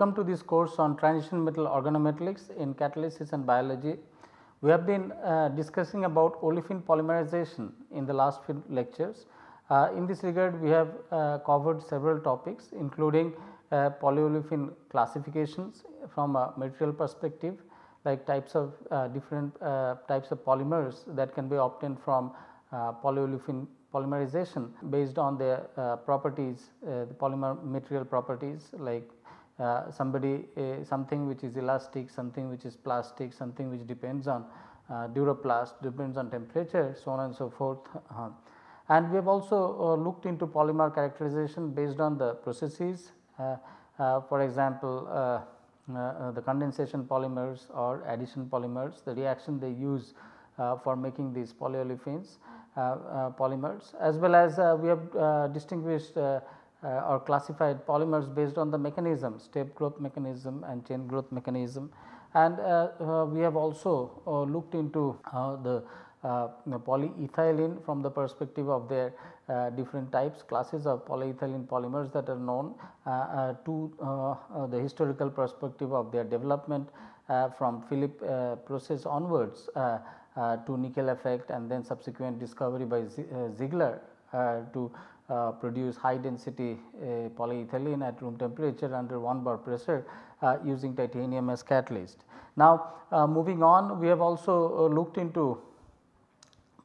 Welcome to this course on transition metal organometallics in catalysis and biology. We have been uh, discussing about olefin polymerization in the last few lectures. Uh, in this regard, we have uh, covered several topics including uh, polyolefin classifications from a material perspective like types of uh, different uh, types of polymers that can be obtained from polyolefin polymerization based on their properties the polymer material properties like uh, somebody uh, something which is elastic, something which is plastic, something which depends on uh, duroplast, depends on temperature, so on and so forth. Uh-huh. And we have also uh, looked into polymer characterization based on the processes, uh, for example, the condensation polymers or addition polymers, the reaction they use for making these polyolefins polymers as well as we have distinguished Uh, or classified polymers based on the mechanism step growth mechanism and chain growth mechanism. And uh, uh, we have also uh, looked into the uh, polyethylene from the perspective of their uh, different types classes of polyethylene polymers that are known uh, uh to the historical perspective of their development from Philip process onwards to nickel effect and then subsequent discovery by Ziegler to uh, produce high density uh, polyethylene at room temperature under 1 bar pressure uh, using titanium as catalyst. Now, uh, moving on we have also uh, looked into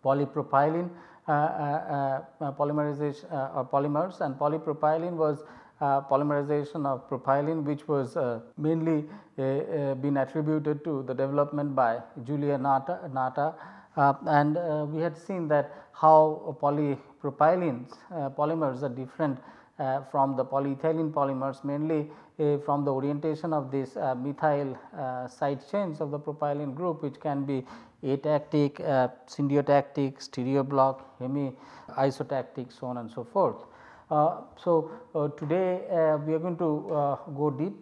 polypropylene polymerization or polymers and polypropylene was polymerization of propylene which was mainly been attributed to the development by Giulio Natta, Natta and we had seen that how polypropylenes uh, polymers are different uh, from the polyethylene polymers mainly uh, from the orientation of this uh, methyl uh, side chains of the propylene group which can be atactic, uh, syndiotactic, stereoblock, hemi isotactic so on and so forth. so, today we are going to go deep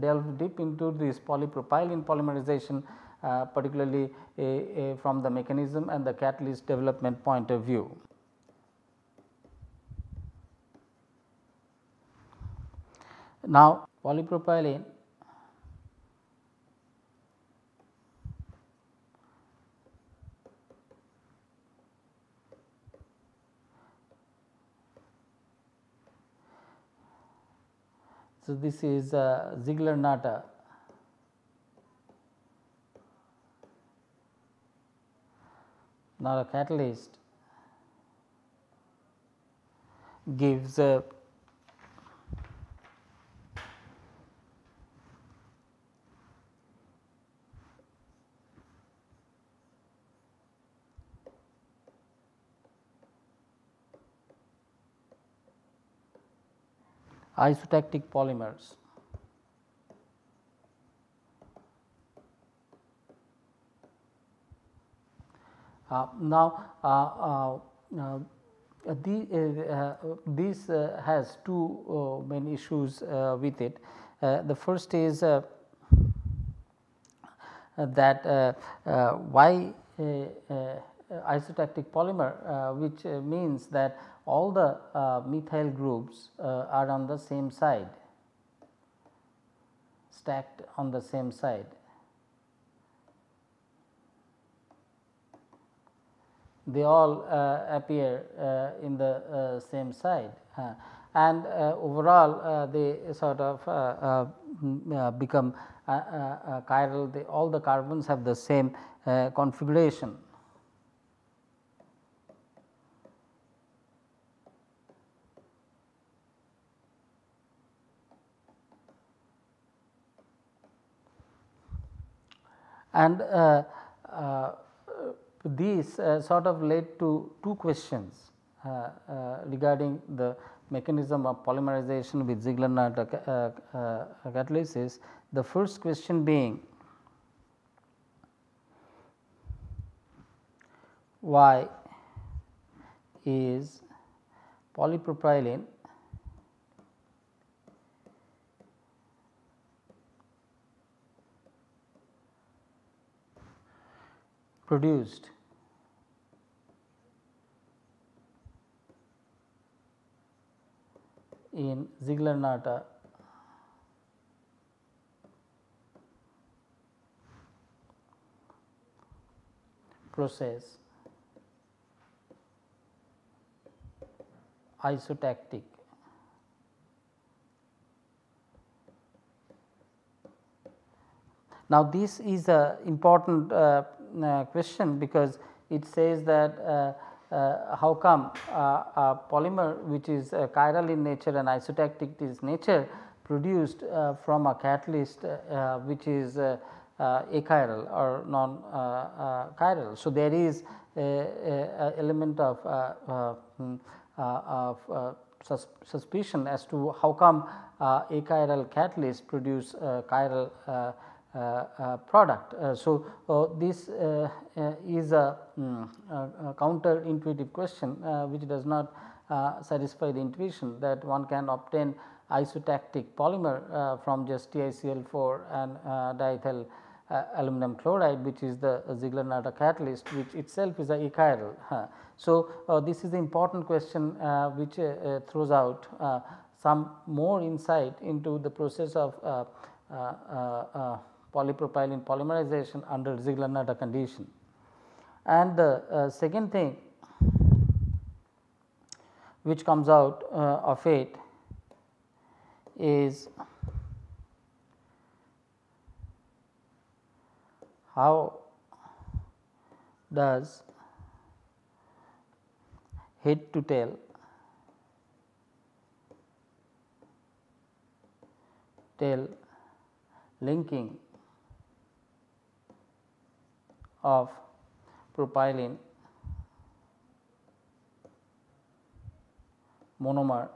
delve deep into this polypropylene polymerization uh, particularly from the mechanism and the catalyst development point of view. Now, polypropylene So, this is uh, Ziegler-Natta Now, a catalyst gives a isotactic polymers. Uh, now, uh, uh, uh the, uh, this has two main issues with it. the first is that why isotactic polymer which means that all the methyl groups are on the same side stacked on the same side they all uh, appear uh, in the uh, same side and overall they sort of become chiral they all the carbons have the same configuration. And uh, uh, these uh, sort of led to two questions uh, uh, regarding the mechanism of polymerization with Ziegler-Natta catalysis. The first question being why is polypropylene produced. In Ziegler-Natta process. Isotactic. Now, this is a important uh, question because it says that uh, uh how come uh, a polymer which is uh, chiral in nature and isotactic in nature produced from a catalyst which is achiral or non chiral. So, there is a, a element of, mm, of sus suspicion as to how come achiral catalyst produce chiral uh, uh, Uh, uh, product. Uh, so, uh, this is a, um, a, counter intuitive question which does not satisfy the intuition that one can obtain isotactic polymer from just TiCl4 and diethyl uh, aluminum chloride which is the uh, Ziegler-Natta catalyst which itself is a achiral. Uh, so, this is the important question which throws out some more insight into the process of polypropylene polymerization under Ziegler-Natta condition. And the uh, second thing which comes out uh, of it is how does head to tail tail linking of propylene monomer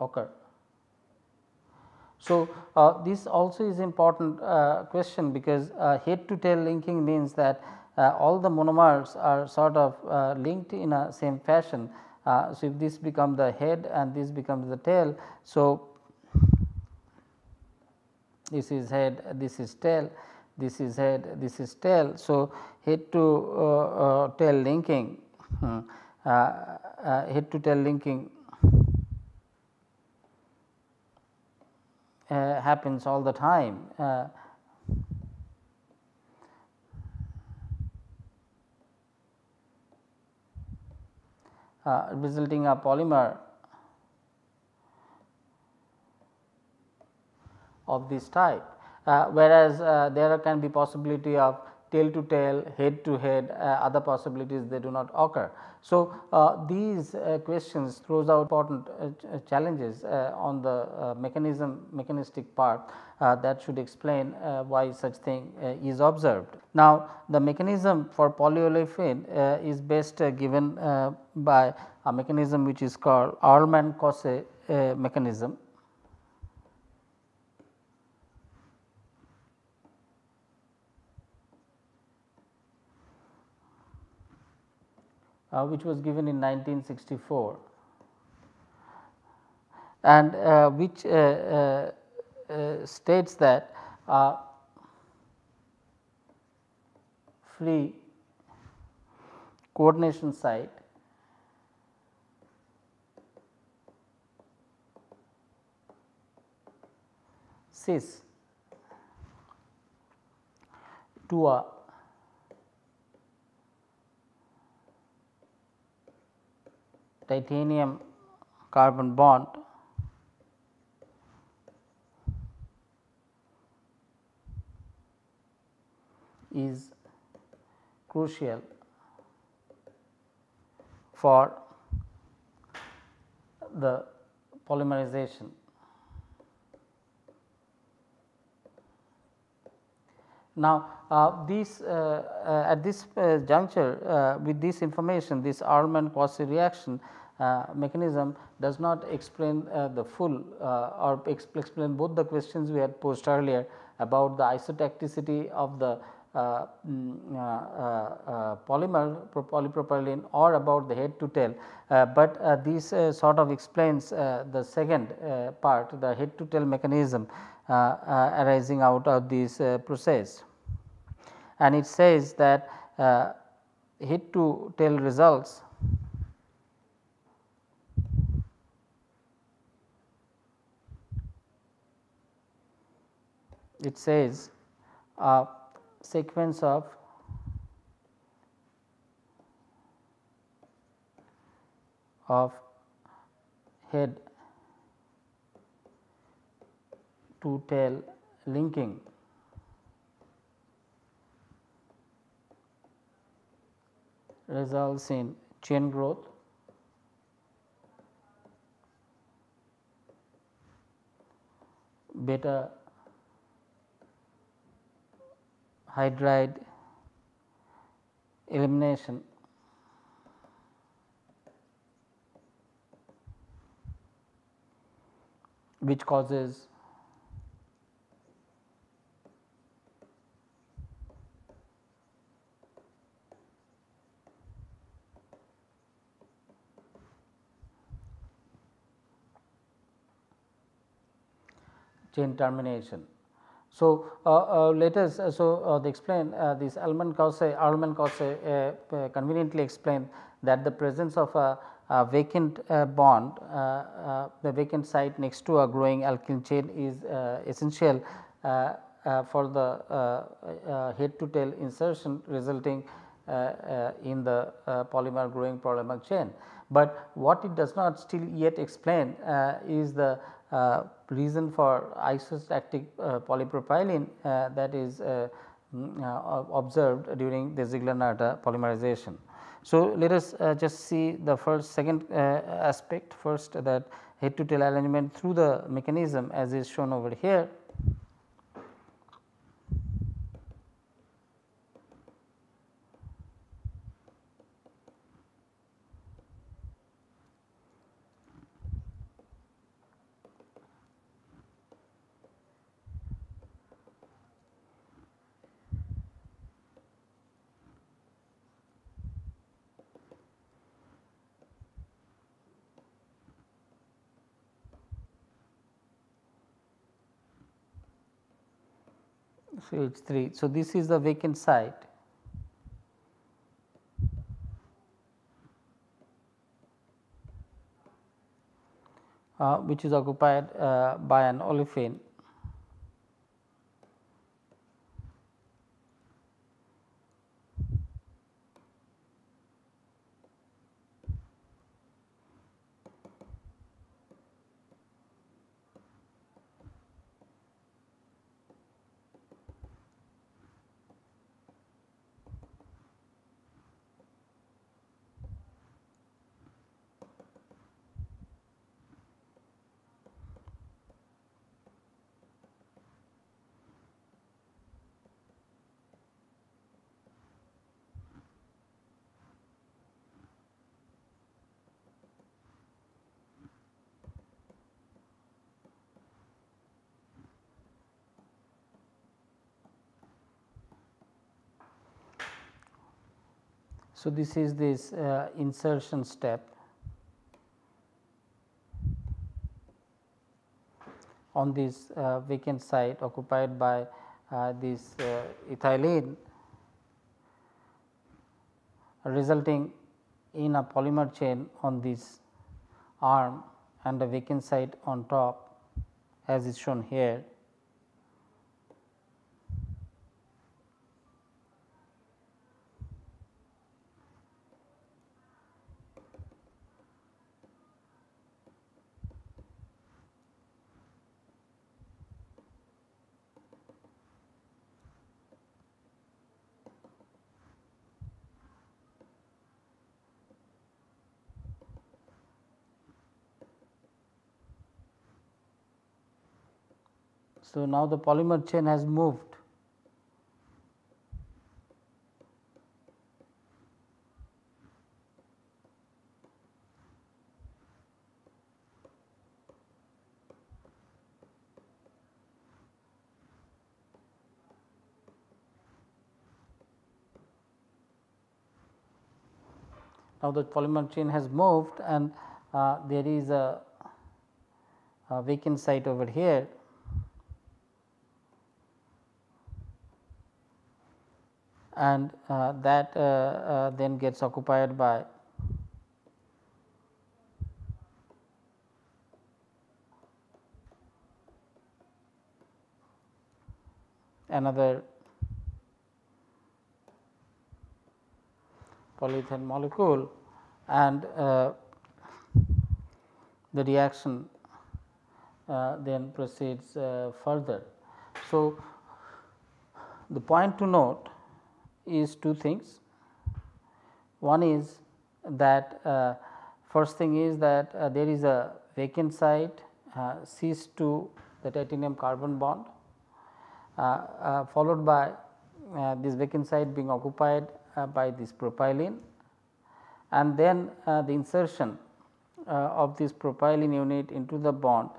occur. So, uh, this also is important uh, question because uh, head to tail linking means that uh, all the monomers are sort of uh, linked in a same fashion. Uh, so, if this become the head and this becomes the tail. So, this is head, this is tail, this is head, this is tail. So, head to uh, uh, tail linking, hmm, uh, uh, head to tail linking uh, happens all the time. Uh, resulting a polymer of this type, uh, whereas uh, there can be possibility of tail to tail, head to head, uh, other possibilities they do not occur. So, uh, these uh, questions throws out important uh, uh, challenges uh, on the mechanism mechanistic part that should explain why such thing is observed. Now, the mechanism for polyolefin is best given by a mechanism which is called Arlman-Cossee mechanism uh, which was given in 1964 and uh, which uh, uh, uh, states that free coordination site cis to a titanium carbon bond is crucial for the polymerization. Now, uh, this uh, uh, at this uh, juncture uh, with this information this Arlman-Cossee reaction uh, mechanism does not explain the full or explain both the questions we had posed earlier about the isotacticity of the uh, mm, uh, uh, polymer polypropylene or about the head to tail, but this sort of explains the second part the head to tail mechanism arising out of this process. And it says that uh, head to tail results. It says uh, sequence of of head to tail linking. Results in chain growth. Beta hydride elimination. Which causes chain termination. So, uh, uh, let us uh, so uh, they explain uh, this Arlman Cossee Arlman Cossee uh, uh, conveniently explain that the presence of a, a vacant uh, bond uh, the vacant site next to a growing alkyl chain is essential for the head to tail insertion resulting in the polymer growing polymer chain. But what it does not still yet explain is the reason for isotactic uh, polypropylene uh, that is mm, observed during the Ziegler-Natta polymerization. So, let us just see the first second aspect first that head to tail alignment through the mechanism as is shown over here. So, H 3. So, this is the vacant site. Uh, which is occupied uh, by an olefin So, this is this uh, insertion step on this uh, vacant site occupied by uh, this uh, ethylene resulting in a polymer chain on this arm and a vacant site on top as is shown here. So, now the polymer chain has moved. Now, the polymer chain has moved and uh, there is a, a vacant site over here and uh, that uh, uh, then gets occupied by another polyethylene molecule and uh, the reaction uh, then proceeds uh, further. So, the point to note is two things. One is that uh, first thing is that uh, there is a vacant site uh, to the titanium carbon bond uh, followed by this vacant site being occupied by this propylene. And then the insertion of this propylene unit into the bond.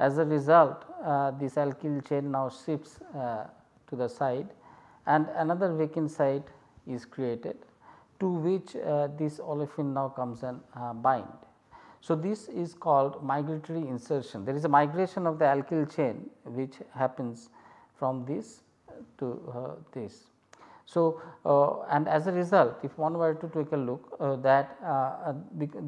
As a result, uh, this alkyl chain now shifts uh, to the side and another vacant site is created to which uh, this olefin now comes and uh, bind. So, this is called migratory insertion. There is a migration of the alkyl chain which happens from this to uh, this. So, uh, and as a result if one were to take a look that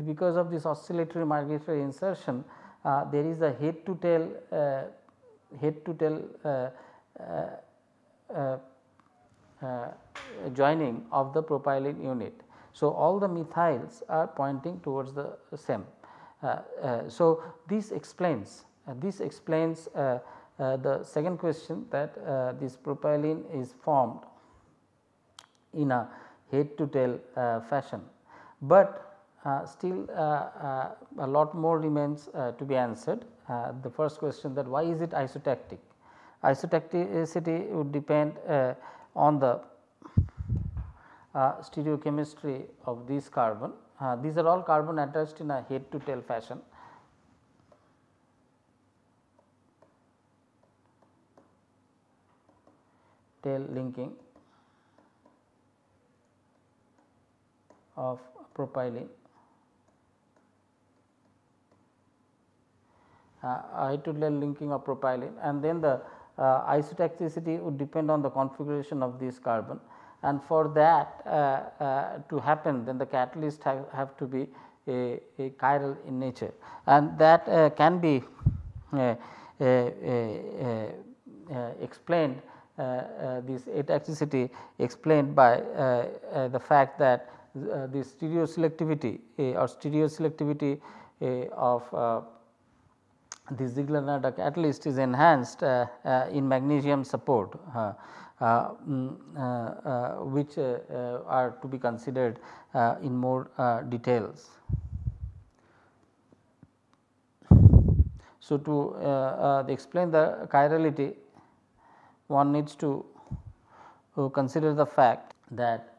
because of this oscillatory migratory insertion uh, there is a head to tail uh, head to tail uh, Uh, joining of the propylene unit. So, all the methyls are pointing towards the same. Uh, uh, so, this explains this explains the second question that this propylene is formed in a head to tail fashion, but uh, still uh, uh, a lot more remains to be answered. the first question that why is it isotactic? Isotacticity would depend on the stereochemistry of this carbon. these are all carbon attached in a head to tail fashion. tail linking of propylene uh, head to tail linking of propylene and then the uh, isotacticity would depend on the configuration of this carbon and for that uh, uh, to happen then the catalyst have, have to be a, a, chiral in nature. And that uh, can be uh, uh, uh, uh explained this ataxicity explained by the fact that the stereo selectivity or stereo selectivity of the Ziegler-Natta catalyst is enhanced uh, uh, in magnesium support uh, mm, uh, uh, which uh, are to be considered in more details. So, to explain the chirality one needs to consider the fact that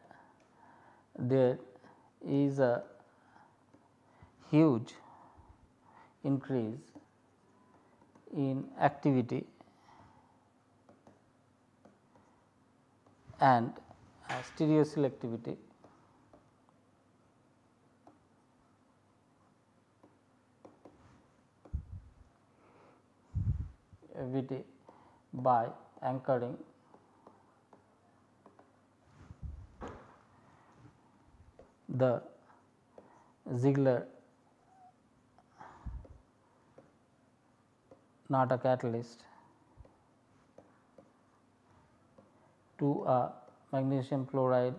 there is a huge increase in activity and uh, stereoselectivity. AVT by anchoring the Ziegler Natta catalyst to a magnesium chloride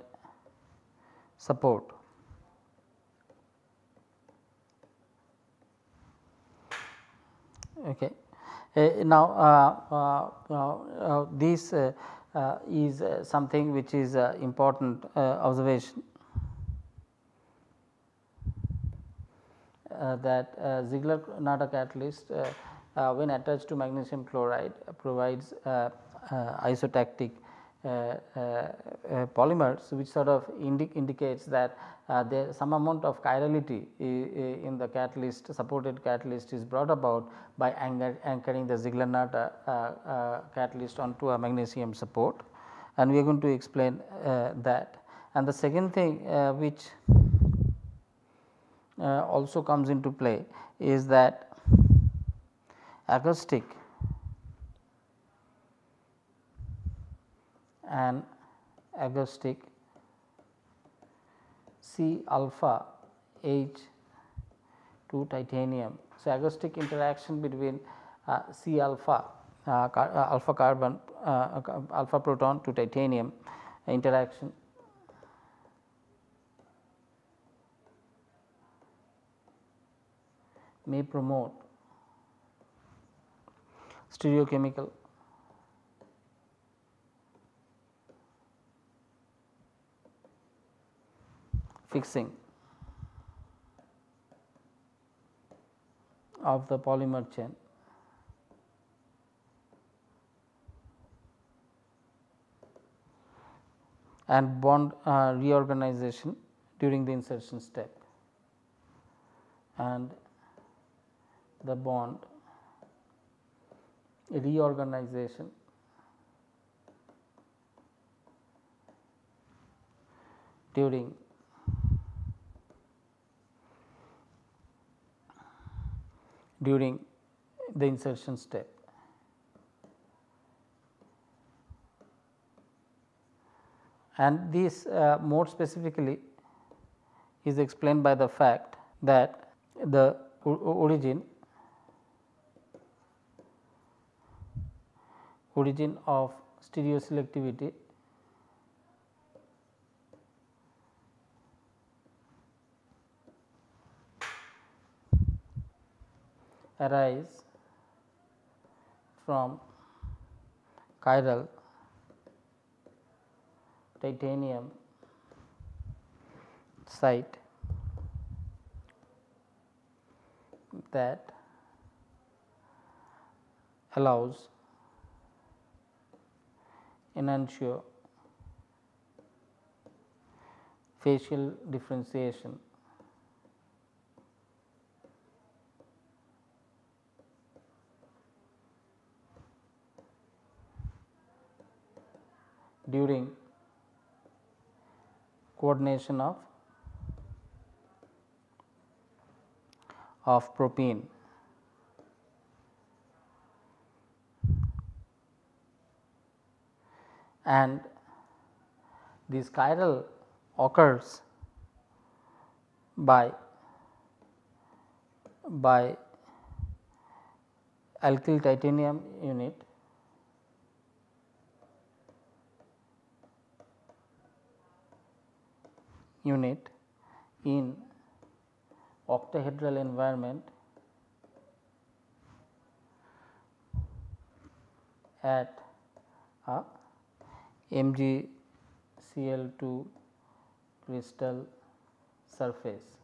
support. Okay. Uh, now, uh, uh, uh this uh, uh, is something which is important observation that Ziegler-Natta catalyst uh, Uh, when attached to magnesium chloride uh, provides uh, uh isotactic uh, polymers which sort of indi indicates that there some amount of chirality in the catalyst supported catalyst is brought about by anchoring the Ziegler-Natta catalyst onto a magnesium support and we are going to explain that. And the second thing which also comes into play is that agostic. And agostic. C alpha H 2 titanium. So, agostic interaction between uh, C alpha uh, car, uh, alpha carbon uh, alpha proton to titanium interaction. May promote stereochemical fixing of the polymer chain. and bond uh, reorganization during the insertion step and the bond reorganization during during the insertion step. And this uh, more specifically is explained by the fact that the origin origin of stereoselectivity. Arise from chiral titanium site that allows enantiofacial differentiation during coordination of of propene. And this chiral occurs by by alkyl titanium unit unit in octahedral environment at a MgCl2 crystal surface.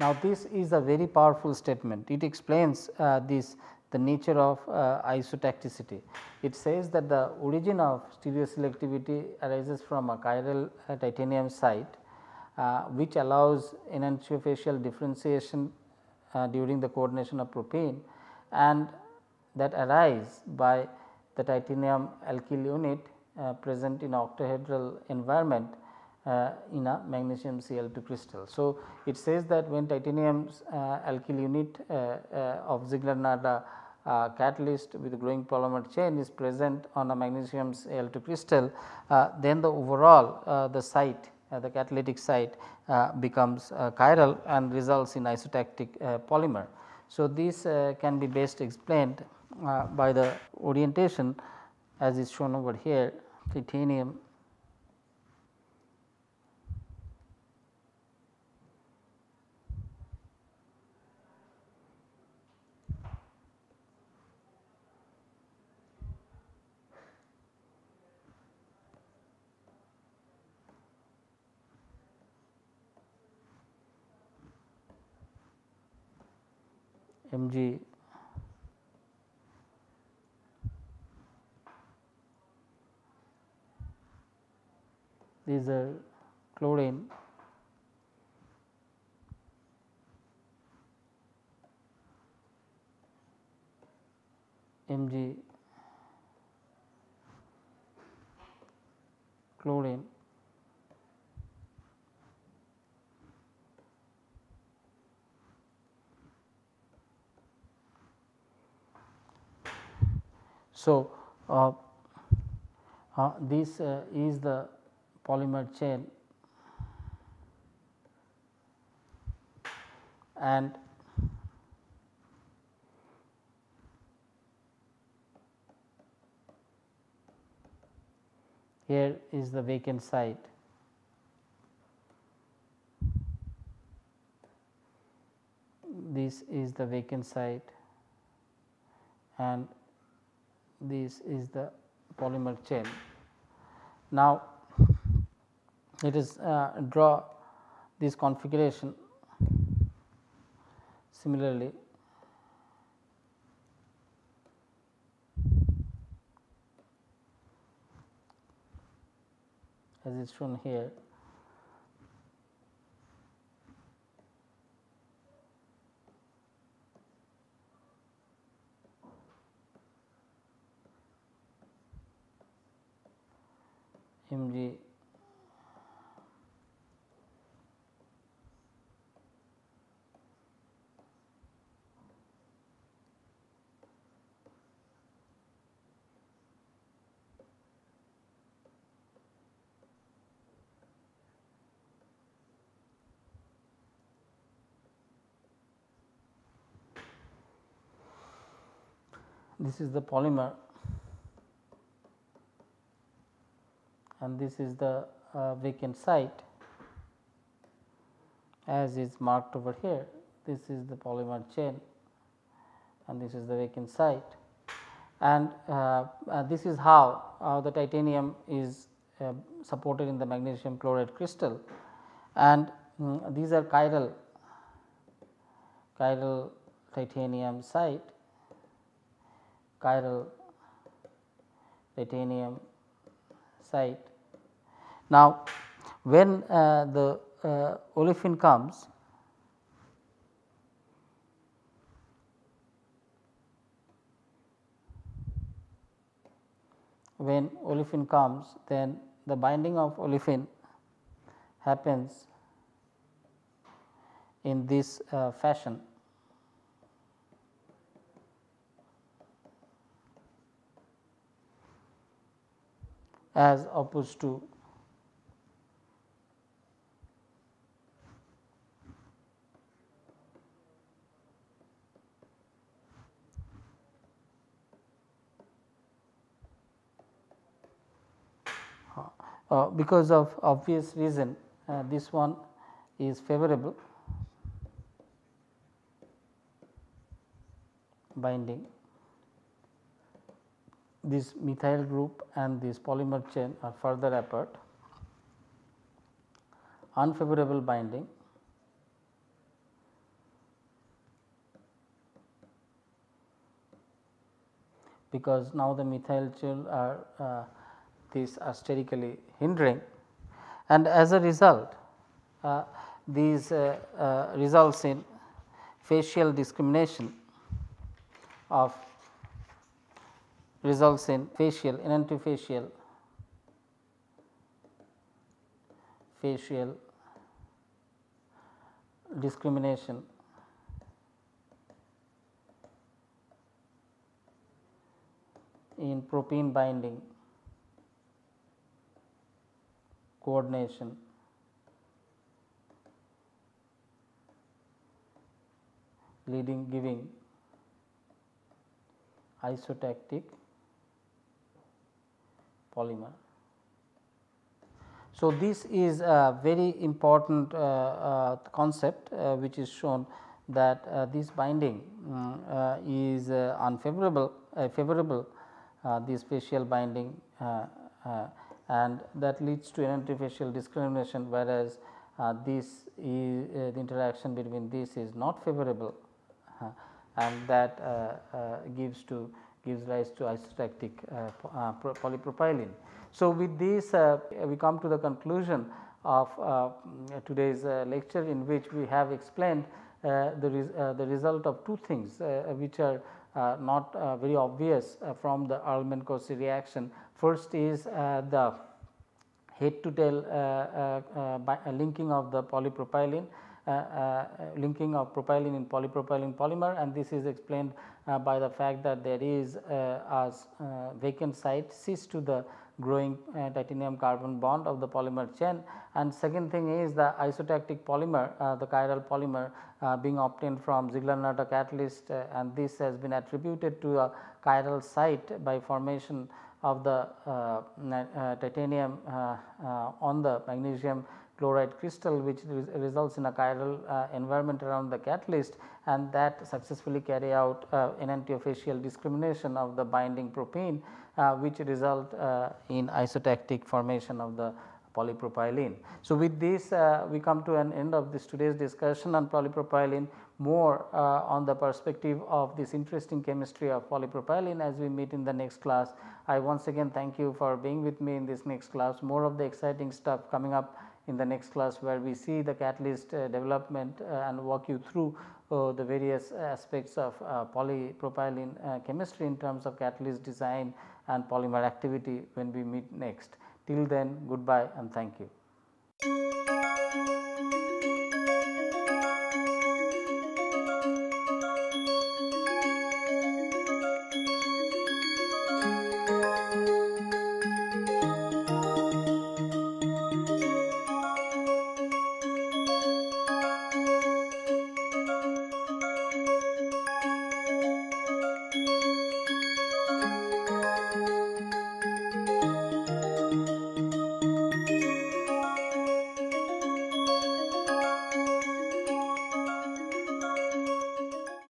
Now, this is a very powerful statement. It explains uh, this the nature of uh, isotacticity. It says that the origin of stereoselectivity arises from a chiral uh, titanium site, uh, which allows enantiofacial differentiation uh, during the coordination of propene and that arise by the titanium alkyl unit uh, present in octahedral environment uh, in a magnesium Cl2 crystal. So, it says that when titanium uh, alkyl unit uh, uh, of Ziegler-Natta uh, catalyst with growing polymer chain is present on a magnesium Al2 crystal, then the overall the site the catalytic site becomes chiral and results in isotactic polymer. So, this can be best explained Uh, by the orientation as is shown over here titanium. Mg these are chlorine. Mg chlorine. So, uh, uh, this uh, is the polymer chain and here is the vacant site this is the vacant site and this is the polymer chain. Now, let us uh, draw this configuration. Similarly as is shown here mg this is the polymer. And this is the uh, vacant site. As is marked over here. This is the polymer chain. And this is the vacant site. And uh, uh, this is how the titanium is uh, supported in the magnesium chloride crystal. And um, these are chiral chiral titanium site chiral titanium site. Now, when uh, the uh, olefin comes when olefin comes then the binding of olefin happens in this uh, fashion as opposed to uh, because of obvious reason uh, this one is favorable. Binding this methyl group and this polymer chain are further apart. Unfavorable binding because now the methyl chain are uh, these are sterically hindering and as a result uh, these uh, uh results in facial discrimination of results in facial enantiofacial facial discrimination. In propene binding coordination. Leading giving. Isotactic polymer. So, this is a very important uh, uh, concept uh, which is shown that uh, this binding um, is uh, unfavorable favorable this facial binding and that leads to enantiofacial discrimination whereas this is the interaction between this is not favorable and that gives to gives rise to isotactic uh, uh, polypropylene. So, with this uh, we come to the conclusion of uh, mm, today's uh, lecture in which we have explained uh, the, res the result of two things which are not very obvious from the Arlman-Cossee reaction. First is the head to tail linking of the polypropylene Uh, uh, linking of propylene in polypropylene polymer and this is explained uh, by the fact that there is uh, a vacant site cis to the growing uh, titanium carbon bond of the polymer chain. And second thing is the isotactic polymer uh, the chiral polymer uh, being obtained from Ziegler-Natta catalyst and this has been attributed to a chiral site by formation of the titanium on the magnesium chloride crystal which results in a chiral uh, environment around the catalyst and that successfully carry out uh, enantiofacial discrimination of the binding propene uh, which result uh, in isotactic formation of the polypropylene. So, with this uh, we come to an end of this today's discussion on polypropylene more uh, on the perspective of this interesting chemistry of polypropylene as we meet in the next class. I once again thank you for being with me in this next class more of the exciting stuff coming up in the next class where we see the catalyst uh, development uh, and walk you through uh, the various aspects of polypropylene chemistry in terms of catalyst design and polymer activity when we meet next. Till then goodbye and thank you.